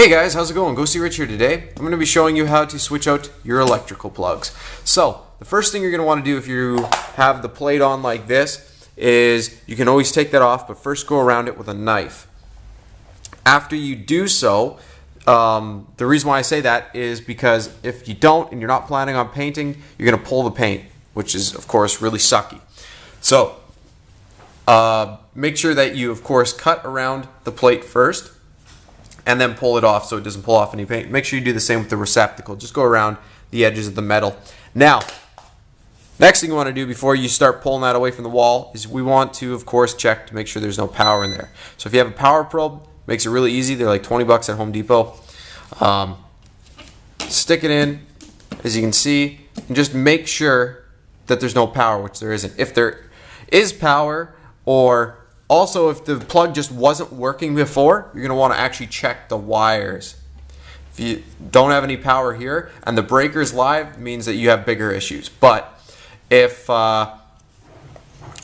Hey guys, how's it going? Ghostly Rich here today. I'm going to be showing you how to switch out your electrical plugs. So, the first thing you're going to want to do if you have the plate on like this is you can always take that off, but first go around it with a knife. After you do so, um, the reason why I say that is because if you don't and you're not planning on painting, you're going to pull the paint, which is of course really sucky. So, uh, make sure that you of course cut around the plate first and then pull it off so it doesn't pull off any paint. Make sure you do the same with the receptacle. Just go around the edges of the metal. Now, next thing you want to do before you start pulling that away from the wall is we want to, of course, check to make sure there's no power in there. So if you have a power probe, makes it really easy. They're like 20 bucks at Home Depot. Um, stick it in, as you can see, and just make sure that there's no power, which there isn't. If there is power or also, if the plug just wasn't working before, you're going to want to actually check the wires. If you don't have any power here and the breaker's live, means that you have bigger issues. But if uh,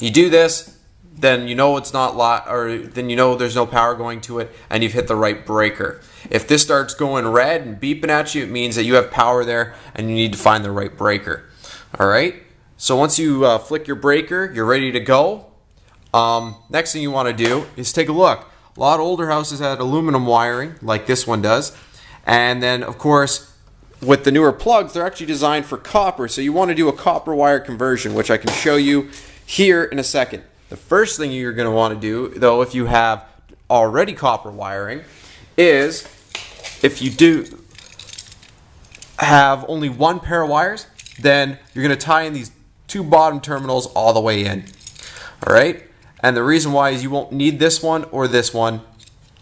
you do this, then you know it's not live, or then you know there's no power going to it, and you've hit the right breaker. If this starts going red and beeping at you, it means that you have power there, and you need to find the right breaker. All right. So once you uh, flick your breaker, you're ready to go. Um, next thing you want to do is take a look. A lot of older houses had aluminum wiring, like this one does. And then, of course, with the newer plugs, they're actually designed for copper. So you want to do a copper wire conversion, which I can show you here in a second. The first thing you're going to want to do, though, if you have already copper wiring, is if you do have only one pair of wires, then you're going to tie in these two bottom terminals all the way in. All right? And the reason why is you won't need this one or this one.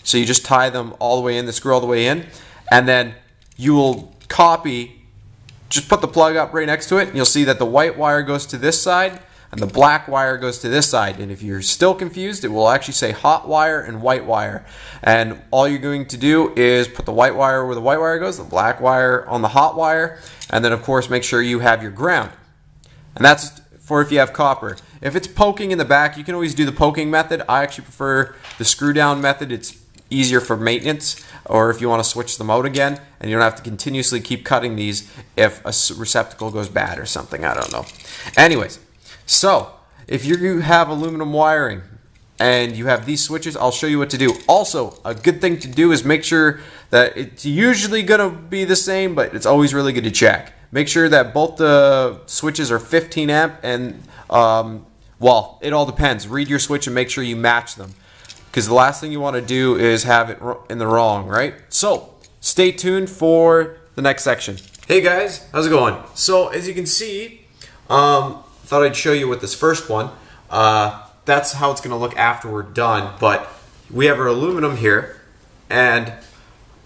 So you just tie them all the way in, the screw all the way in, and then you will copy, just put the plug up right next to it, and you'll see that the white wire goes to this side, and the black wire goes to this side. And if you're still confused, it will actually say hot wire and white wire. And all you're going to do is put the white wire where the white wire goes, the black wire on the hot wire, and then of course make sure you have your ground. And that's for if you have copper. If it's poking in the back, you can always do the poking method. I actually prefer the screw down method. It's easier for maintenance or if you want to switch them out again and you don't have to continuously keep cutting these if a receptacle goes bad or something. I don't know. Anyways, so if you have aluminum wiring and you have these switches, I'll show you what to do. Also, a good thing to do is make sure that it's usually going to be the same, but it's always really good to check. Make sure that both the switches are 15 amp and um, well, it all depends. Read your switch and make sure you match them. Because the last thing you want to do is have it in the wrong, right? So, stay tuned for the next section. Hey guys, how's it going? So, as you can see, um, thought I'd show you with this first one. Uh, that's how it's going to look after we're done. But we have our aluminum here, and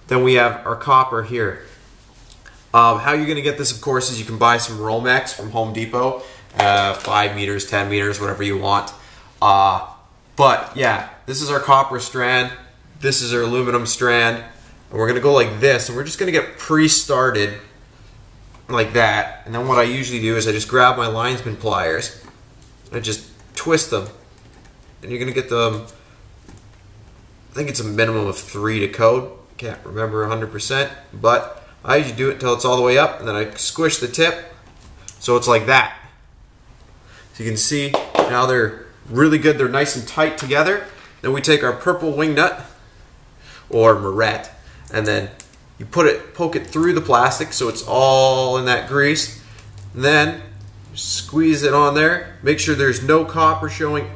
then we have our copper here. Um, how you're going to get this, of course, is you can buy some Romex from Home Depot uh, 5 meters, 10 meters, whatever you want. Uh, but yeah, this is our copper strand. This is our aluminum strand. And we're going to go like this, and we're just going to get pre-started like that. And then what I usually do is I just grab my linesman pliers and just twist them. And you're going to get them, I think it's a minimum of three to code. Can't remember 100%, but I usually do it until it's all the way up, and then I squish the tip, so it's like that. So you can see now they're really good. They're nice and tight together. Then we take our purple wing nut or Marrette and then you put it, poke it through the plastic so it's all in that grease. And then squeeze it on there. Make sure there's no copper showing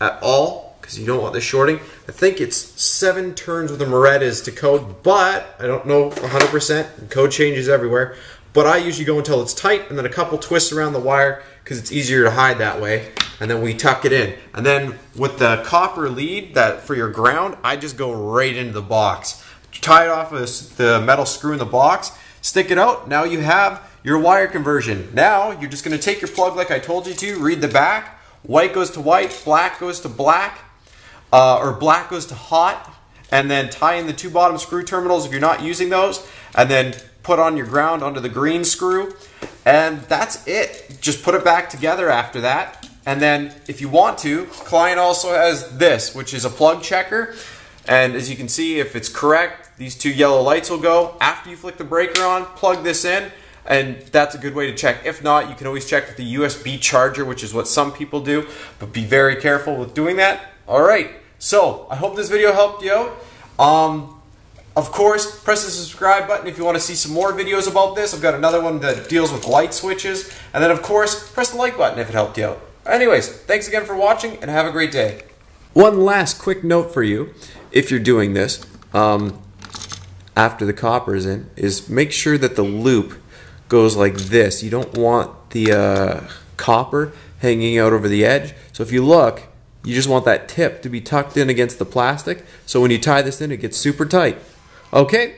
at all because you don't want this shorting. I think it's seven turns with the Marrette is to code, but I don't know 100%. Code changes everywhere. But I usually go until it's tight and then a couple twists around the wire because it's easier to hide that way. And then we tuck it in. And then with the copper lead that for your ground, I just go right into the box. Tie it off with the metal screw in the box, stick it out. Now you have your wire conversion. Now you're just going to take your plug like I told you to, read the back. White goes to white, black goes to black, uh, or black goes to hot. And then tie in the two bottom screw terminals if you're not using those. And then put on your ground onto the green screw, and that's it. Just put it back together after that. And then if you want to, Klein also has this, which is a plug checker. And as you can see, if it's correct, these two yellow lights will go. After you flick the breaker on, plug this in, and that's a good way to check. If not, you can always check with the USB charger, which is what some people do, but be very careful with doing that. All right, so I hope this video helped you out. Um, of course, press the subscribe button if you want to see some more videos about this. I've got another one that deals with light switches. And then, of course, press the like button if it helped you out. Anyways, thanks again for watching and have a great day. One last quick note for you, if you're doing this, um, after the copper is in, is make sure that the loop goes like this. You don't want the uh, copper hanging out over the edge. So if you look, you just want that tip to be tucked in against the plastic. So when you tie this in, it gets super tight. Okay?